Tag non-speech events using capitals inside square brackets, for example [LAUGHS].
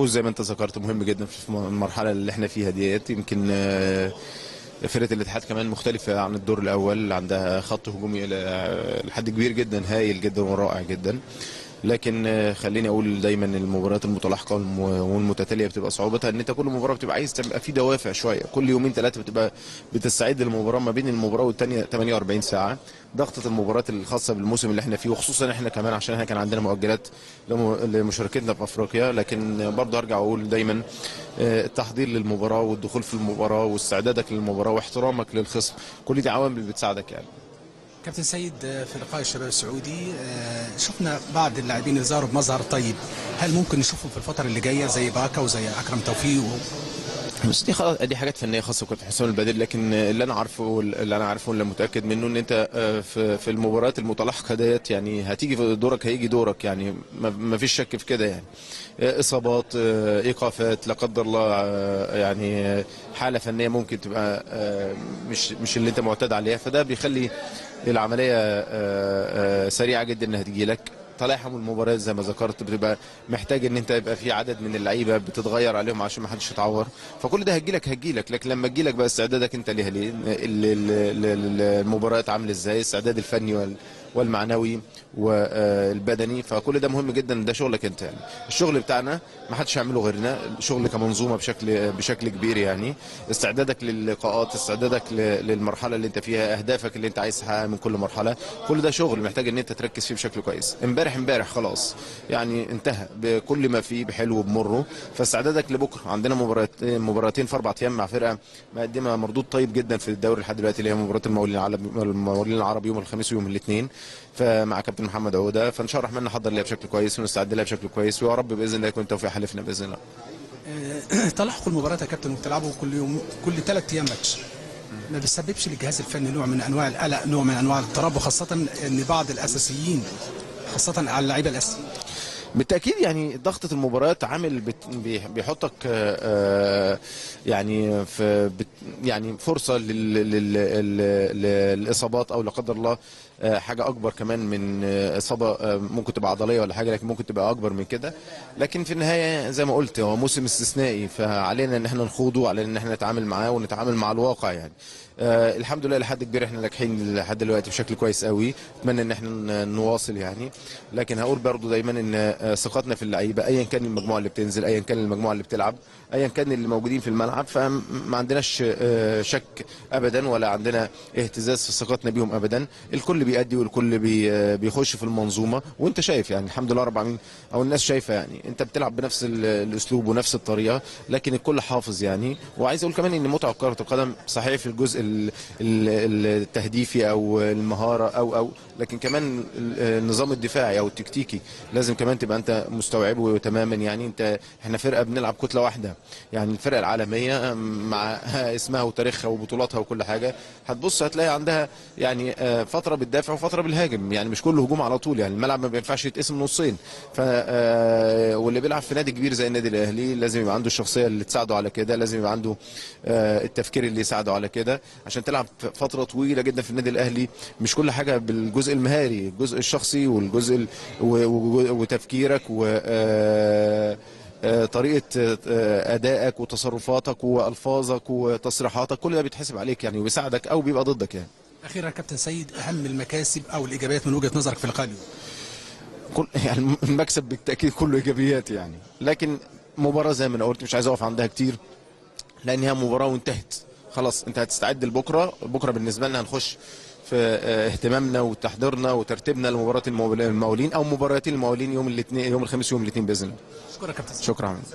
فوز زي ما انت ذكرت مهم جدا في المرحلة اللي إحنا فيها ديت. يمكن آه، فرقة الاتحاد كمان مختلفة عن الدور الأول عندها خط هجومي إلى- لحد كبير جدا هايل جدا ورائع جدا. لكن آه، خليني أقول دايما المباريات المتلاحقة والم- والمتتالية بتبقى صعوبتها إن أنت كل مباراة بتبقى عايز تبقى في دوافع شوية. كل يومين ثلاثة بتبقى بتستعد للمباراة ما بين المباراة والثانيه 48 ساعة. ضغطة المباريات الخاصة بالموسم اللي إحنا فيه وخصوصا إحنا كمان عشان إحنا كان عندنا مؤجلات لم- لمشاركتنا في أفريقيا. لكن برضه أرجع أقول دايما آه، التحضير للمباراة والدخول في المباراة واستعدادك للمباراة واحترامك للخصم كل دي عوامل بتساعدك يعني. كابتن سيد آه، في لقاء الشباب السعودي آه، شفنا بعض اللاعبين اللي ظهروا بمظهر طيب هل ممكن نشوفهم في الفترة اللي جاية زي باكا وزي أكرم توفيق. بس دي خلاص دي حاجات فنية خاصة بكابتن حسام البديل لكن اللي أنا عارفه اللي أنا عارفه اللي متأكد منه إن أنت آه، في في المباريات المتلاحقة ديت يعني هتيجي في دورك هيجي دورك يعني ما- فيش شك في كده يعني. آه، إصابات آه، إيقافات لا قدر الله يعني حالة فنية ممكن تبقى مش مش اللي أنت معتاد عليها فده بيخلي العملية سريعة جدا إنها تجي لك تلاحم المباريات زي ما ذكرت بتبقى محتاج إن أنت يبقى في عدد من اللعيبة بتتغير عليهم عشان ما حدش يتعور. فكل ده هتجيلك هتجيلك لكن لما تجيلك بقى استعدادك أنت ليها ليه؟ ال- ال- ال- المباريات عاملة إزاي؟ الاستعداد الفني والمعنوي والبدني فكل ده مهم جدا ده شغلك أنت يعني. الشغل بتاعنا ما حدش يعمله غيرنا الشغل كمنظومة بشكل بشكل كبير يعني. استعدادك للقاءات استعدادك للمرحلة اللي أنت فيها أهدافك اللي أنت عايز تحققها من كل مرحلة كل ده شغل محتاج إن أنت تركز فيه بشكل كويس. امبارح امبارح خلاص يعني انتهى بكل ما فيه بحلو وبمره. فاستعدادك لبكرة عندنا مباراه مباراتين في أربع أيام مع فرقة مقدمة مردود طيب جدا في الدوري لحد دلوقتي اللي هي مباراة المقاولين العرب المقاولين العرب يوم الخميس ويوم الاثنين. فمع كابتن محمد عودة فان شاء الله الرحمن نحضر لها بشكل كويس ونستعد لها بشكل كويس ويا رب بإذن الله يكون التوفيق حلفنا بإذن الله. آه، [CLEARS THROAT] تلاحق المباريات يا كابتن وبتلعبوا كل يوم كل ثلاث أيام ماتش ما بيسببش للجهاز الفني نوع من أنواع القلق نوع من أنواع الاضطراب وخاصه إن بعض الأساسيين خاصة على اللعيبة الاساسيين بالتأكيد يعني ضغطة المباريات عامل بيحطك آه، آه، يعني في يعني فرصة لل- لل- لل- للإصابات أو لا قدر الله آه، حاجة أكبر كمان من إصابة ممكن تبقى عضلية ولا حاجة لكن ممكن تبقى أكبر من كده. لكن في النهاية زي ما قلت هو موسم استثنائي فعلينا إن إحنا نخوضه وعلينا إن إحنا نتعامل معاه ونتعامل مع الواقع يعني. آه الحمد لله لحد كبير إحنا ناجحين لحد دلوقتي بشكل كويس قوي أتمنى إن إحنا نواصل يعني. لكن هقول برضو دايما إن ثقتنا في اللعيبة ايا كان المجموعة اللي بتنزل ايا كان المجموعة اللي بتلعب ايا كان اللي موجودين في الملعب فما عندناش آه، شك ابدا ولا عندنا اهتزاز في ثقتنا بيهم ابدا. الكل بيأدي والكل بي بيخش في المنظومة وأنت شايف يعني الحمد لله رب العالمين أو الناس شايفة يعني أنت بتلعب بنفس ال- الأسلوب ونفس الطريقة لكن الكل حافظ يعني. وعايز أقول كمان إن متعة كرة القدم صحيح في الجزء ال- ال- التهديفي أو المهارة أو أو لكن كمان ال- النظام الدفاعي أو التكتيكي لازم كمان تبقى انت مستوعبه تماما يعني انت إحنا فرقة بنلعب كتلة واحدة. يعني الفرقة العالمية مع [LAUGHS] اسمها وتاريخها وبطولاتها وكل حاجة. هتبص هتلاقي عندها يعني آه، فترة بتدافع وفترة بالهاجم. يعني مش كله هجوم على طول. يعني الملعب ما بينفعش يتقسم نصين. ف آه، واللي بيلعب في نادي كبير زي النادي الأهلي لازم يبقى عنده الشخصية اللي تساعده على كده لازم يبقى عنده آه، التفكير اللي يساعده على كده. عشان تلعب فترة طويلة جدا في النادي الأهلي مش كل حاجة بالجزء المهاري الجزء الشخصي والجزء ال- و- و- آه، آه، طريقة آه، أدائك وتصرفاتك وألفاظك وتصريحاتك كل ده بيتحسب عليك يعني وبيساعدك أو بيبقى ضدك يعني. أخيرا كابتن سيد أهم المكاسب أو الايجابيات من وجهة نظرك في اليوم كل يعني المكسب بالتأكيد كله إيجابيات يعني. لكن مباراة زي ما أنا قلت مش عايز أقف عندها كتير لأن هي مباراة وانتهت. خلاص أنت هتستعد لبكرة. بكرة بالنسبة لنا هنخش في آه، اهتمامنا وتحضيرنا وترتيبنا لمباراة المقاولين أو مباراتين المقاولين يوم الاثنين يوم الخميس ويوم الاثنين بإذن الله. شكرا كابتن شكرا.